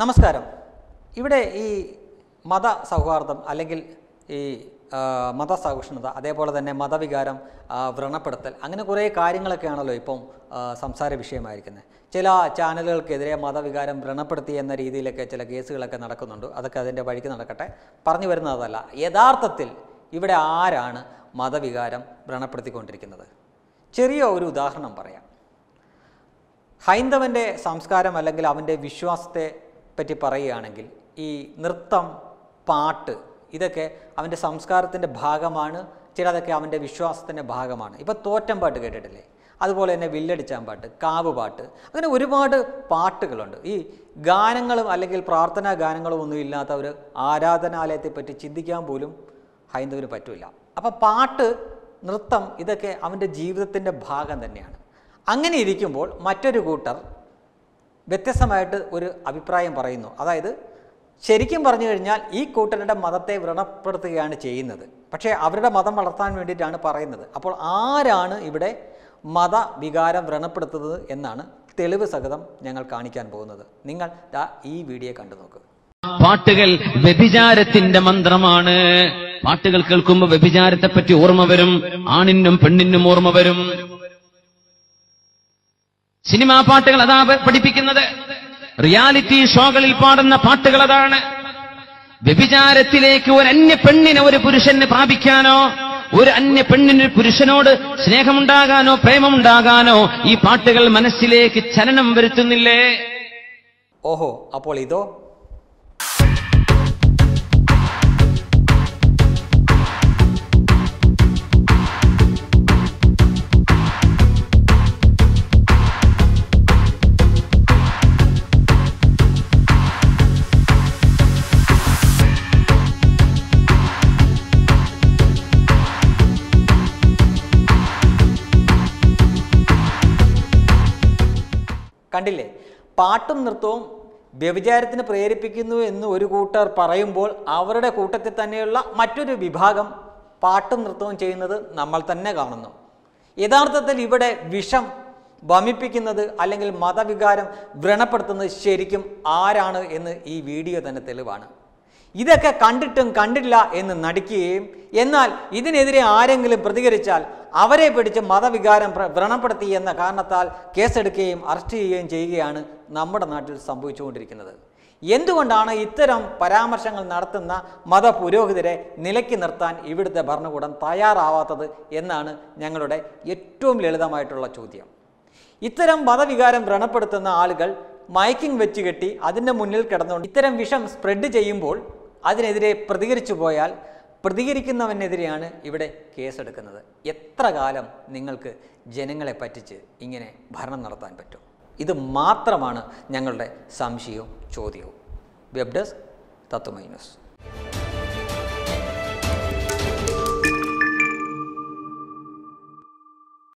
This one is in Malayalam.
നമസ്കാരം. ഇവിടെ ഈ മത സൗഹാർദ്ദം അല്ലെങ്കിൽ ഈ മതസഹിഷ്ണുത അതേപോലെ തന്നെ മതവികാരം വ്രണപ്പെടുത്തൽ അങ്ങനെ കുറേ കാര്യങ്ങളൊക്കെയാണല്ലോ ഇപ്പം സംസാര വിഷയമായിരിക്കുന്നത്. ചില ചാനലുകൾക്കെതിരെ മതവികാരം വ്രണപ്പെടുത്തി എന്ന രീതിയിലൊക്കെ ചില കേസുകളൊക്കെ നടക്കുന്നുണ്ട്. അതൊക്കെ അതിന്റെ വഴിക്ക് നടക്കട്ടെ. പറഞ്ഞു വരുന്നതല്ല. യഥാർത്ഥത്തിൽ ഇവിടെ ആരാണ് മതവികാരം വ്രണപ്പെടുത്തിക്കൊണ്ടിരിക്കുന്നത്? ചെറിയ ഒരു ഉദാഹരണം പറയാം. ഹൈന്ദവന്റെ സംസ്കാരം അല്ലെങ്കിൽ അവന്റെ വിശ്വാസത്തെ പറ്റി പറയുകയാണെങ്കിൽ ഈ നൃത്തം പാട്ട് ഇതൊക്കെ അവന്റെ സംസ്കാരത്തിന്റെ ഭാഗമാണ് ചിലതൊക്കെ അവന്റെ വിശ്വാസത്തിന്റെ ഭാഗമാണ്. ഇപ്പോൾ തോറ്റം പാട്ട് കേട്ടിട്ടില്ലേ? അതുപോലെ തന്നെ വില്ലടിച്ചാൻ പാട്ട് കാവ് പാട്ട് അങ്ങനെ ഒരുപാട് പാട്ടുകളുണ്ട്. ഈ ഗാനങ്ങളും അല്ലെങ്കിൽ പ്രാർത്ഥനാ ഗാനങ്ങളും ഒന്നും ഇല്ലാത്ത ഒരു ആരാധനാലയത്തെ പറ്റി ചിന്തിക്കാൻ പോലും ഹൈന്ദവന് പറ്റില്ല. അപ്പോൾ പാട്ട് നൃത്തം ഇതൊക്കെ അവന്റെ ജീവിതത്തിന്റെ ഭാഗം തന്നെയാണ്. അങ്ങനെ ഇരിക്കുമ്പോൾ മറ്റൊരു കൂട്ടർ വ്യത്യസ്തമായിട്ട് ഒരു അഭിപ്രായം പറയുന്നു. അതായത് ശരിക്കും പറഞ്ഞു കഴിഞ്ഞാൽ ഈ കൂട്ടരുടെ മതത്തെ വ്രണപ്പെടുത്തുകയാണ് ചെയ്യുന്നത്. പക്ഷേ അവരുടെ മതം വളർത്താൻ വേണ്ടിയിട്ടാണ് പറയുന്നത്. അപ്പോൾ ആരാണ് ഇവിടെ മത വികാരം വ്രണപ്പെടുത്തുന്നത് എന്നാണ് തെളിവ് സഹിതം ഞങ്ങൾ കാണിക്കാൻ പോകുന്നത്. നിങ്ങൾ ഈ വീഡിയോ കണ്ടു നോക്കുക പാട്ടുകൾ വ്യഭിചാരത്തിന്റെ മന്ത്രമാണ്. പാട്ടുകൾ കേൾക്കുമ്പോൾ വ്യഭിചാരത്തെ പറ്റി ഓർമ്മ വരും. ആണിനും പെണ്ണിനും ഓർമ്മ വരും. സിനിമാ പാട്ടുകൾ അതാ പഠിപ്പിക്കുന്നത്. റിയാലിറ്റി ഷോകളിൽ പാടുന്ന പാട്ടുകൾ അതാണ്. വ്യഭിചാരത്തിലേക്ക് ഒരു അന്യ പെണ്ണിനെ ഒരു പുരുഷന് പ്രാപിക്കാനോ ഒരു അന്യ പെണ്ണിന് പുരുഷനോട് സ്നേഹമുണ്ടാകാനോ പ്രേമമുണ്ടാകാനോ ഈ പാട്ടുകൾ മനസ്സിലേക്ക് ചലനം വരുത്തുന്നില്ലേ? ഓഹോ അപ്പോൾ ഇതോ? കണ്ടില്ലേ? പാട്ടും നൃത്തവും വ്യഭിചാരത്തിന് പ്രേരിപ്പിക്കുന്നു എന്ന് ഒരു കൂട്ടർ പറയുമ്പോൾ അവരുടെ കൂട്ടത്തിൽ തന്നെയുള്ള മറ്റൊരു വിഭാഗം പാട്ടും നൃത്തവും ചെയ്യുന്നത് നമ്മൾ തന്നെ കാണുന്നു. യഥാർത്ഥത്തിൽ ഇവിടെ വിഷം വമിപ്പിക്കുന്നത് അല്ലെങ്കിൽ മതവികാരം വ്രണപ്പെടുത്തുന്നത് ശരിക്കും ആരാണ് എന്ന് ഈ വീഡിയോ തന്നെ തെളിവാണ്. ഇതൊക്കെ കണ്ടിട്ടും കണ്ടില്ല എന്ന് നടിക്കുകയും എന്നാൽ ഇതിനെതിരെ ആരെങ്കിലും പ്രതികരിച്ചാൽ അവരെ പിടിച്ച് മതവികാരം വ്രണപ്പെടുത്തി എന്ന കാരണത്താൽ കേസെടുക്കുകയും അറസ്റ്റ് ചെയ്യുകയും ചെയ്യുകയാണ് നമ്മുടെ നാട്ടിൽ സംഭവിച്ചുകൊണ്ടിരിക്കുന്നത്. എന്തുകൊണ്ടാണ് ഇത്തരം പരാമർശങ്ങൾ നടത്തുന്ന മത പുരോഹിതരെ നിലയ്ക്ക് നിർത്താൻ ഇവിടുത്തെ ഭരണകൂടം തയ്യാറാവാത്തത് എന്നാണ് ഞങ്ങളുടെ ഏറ്റവും ലളിതമായിട്ടുള്ള ചോദ്യം. ഇത്തരം മതവികാരം വ്രണപ്പെടുത്തുന്ന ആളുകൾ മയക്കിംഗ് വെച്ച് കെട്ടി അതിന്റെ മുന്നിൽ കിടന്നുകൊണ്ട് ഇത്തരം വിഷം സ്പ്രെഡ് ചെയ്യുമ്പോൾ അതിനെതിരെ പ്രതികരിച്ചു പോയാൽ പ്രതികരിക്കുന്നവനെതിരെയാണ് ഇവിടെ കേസെടുക്കുന്നത്. എത്ര കാലം നിങ്ങൾക്ക് ജനങ്ങളെ പറ്റിച്ച് ഇങ്ങനെ ഭരണം നടത്താൻ പറ്റും? ഇത് മാത്രമാണ് ഞങ്ങളുടെ സംശയവും ചോദ്യവും. Web desk Tatwamayi news.